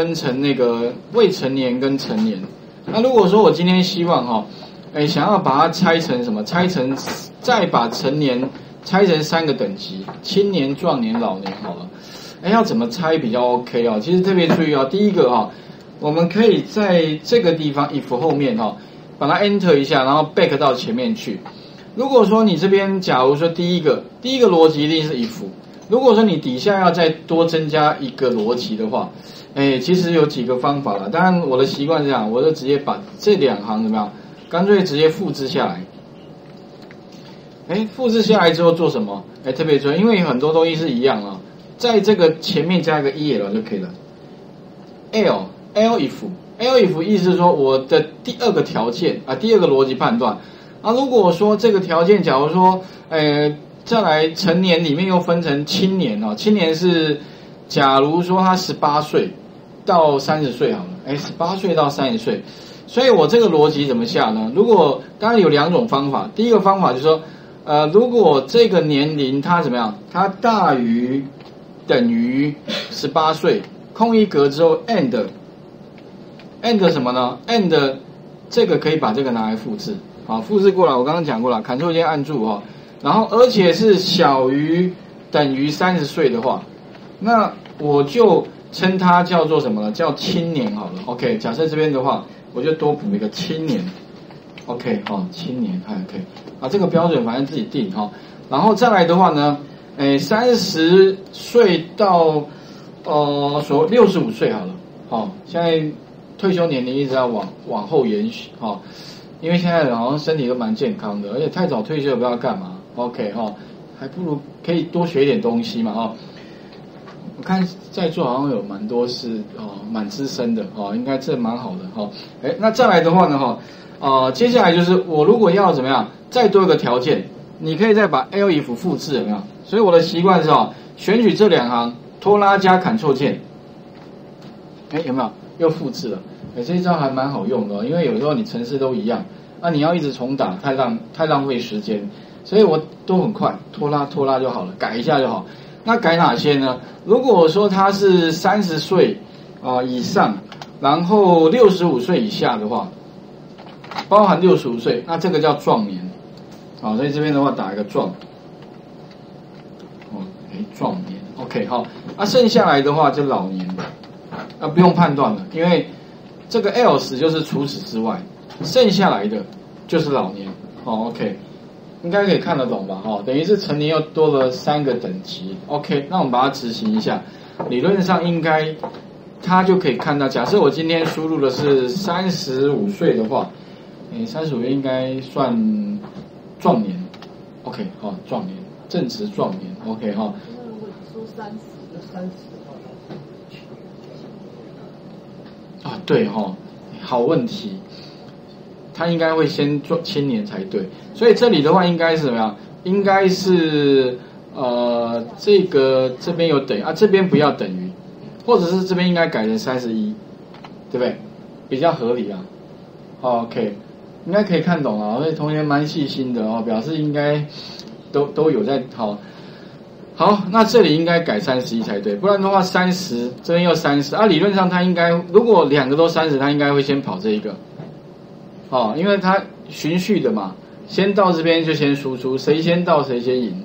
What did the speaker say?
分成那个未成年跟成年。那如果说我今天希望哈，哎，想要把它拆成什么？拆成再把成年拆成三个等级：青年、壮年、老年。好了，哎，要怎么拆比较 OK 啊？其实特别注意啊，第一个哈，我们可以在这个地方 if 后面哈，把它 enter 一下，然后 back 到前面去。如果说你这边假如说第一个第一个逻辑一定是 if，如果说你底下要再多增加一个逻辑的话。哎，其实有几个方法了。当然，我的习惯是这样，我就直接把这两行怎么样，干脆直接复制下来。哎，复制下来之后做什么？哎，特别注意，因为很多东西是一样啊，在这个前面加一个 e l 就可以了。l l if l if 意思是说我的第二个条件啊，第二个逻辑判断啊。如果说这个条件，假如说，呃，再来成年里面又分成青年哦，青年是，假如说他十八岁。到三十岁好了，哎，十八岁到三十岁，所以我这个逻辑怎么下呢？如果当然有两种方法，第一个方法就是说，呃，如果这个年龄它怎么样，它大于等于十八岁，空一格之后 and and 什么呢？and 这个可以把这个拿来复制，好，复制过来，我刚刚讲过了，Ctrl 键按住哈，然后而且是小于等于三十岁的话，那我就。称它叫做什么呢？叫青年好了。OK，假设这边的话，我就多补一个青年。OK，好，青年还 OK。啊，这个标准反正自己定哈。然后再来的话呢，诶，三十岁到呃，说六十五岁好了。好，现在退休年龄一直要往往后延续哈，因为现在好像身体都蛮健康的，而且太早退休不知道干嘛。OK 哈，还不如可以多学一点东西嘛哈。我看在座好像有蛮多是哦，蛮资深的哦，应该这蛮好的哈。哎，那再来的话呢哈，呃，接下来就是我如果要怎么样，再多一个条件，你可以再把 L if 复制有没有？所以我的习惯是哦，选取这两行，拖拉加 Ctrl 键，哎，有没有又复制了？哎，这一招还蛮好用的，因为有时候你程式都一样，那你要一直重打，太浪太浪费时间，所以我都很快，拖拉拖拉就好了，改一下就好。那改哪些呢？如果说他是三十岁啊以上，然后六十五岁以下的话，包含六十五岁，那这个叫壮年，好，所以这边的话打一个壮，哦，哎，壮年，OK，好，那剩下来的话就老年，那不用判断了，因为这个 else 就是除此之外，剩下来的就是老年，好，OK。应该可以看得懂吧？哈，等于是成年又多了三个等级。OK，那我们把它执行一下，理论上应该它就可以看到。假设我今天输入的是三十五岁的话，诶，三十五岁应该算壮年。OK，好，壮年，正值壮年。OK，哈。那如果说三十，那三十的话，啊，对哈，好问题。他应该会先做青年才对，所以这里的话应该是怎么样？应该是呃，这个这边有等啊，这边不要等于，或者是这边应该改成三十一，对不对？比较合理啊。OK，应该可以看懂啊，所以同学蛮细心的哦，表示应该都都有在好。好，那这里应该改三十一才对，不然的话三十这边又三十啊，理论上他应该如果两个都三十，他应该会先跑这一个。哦，因为他循序的嘛，先到这边就先输出，谁先到谁先赢。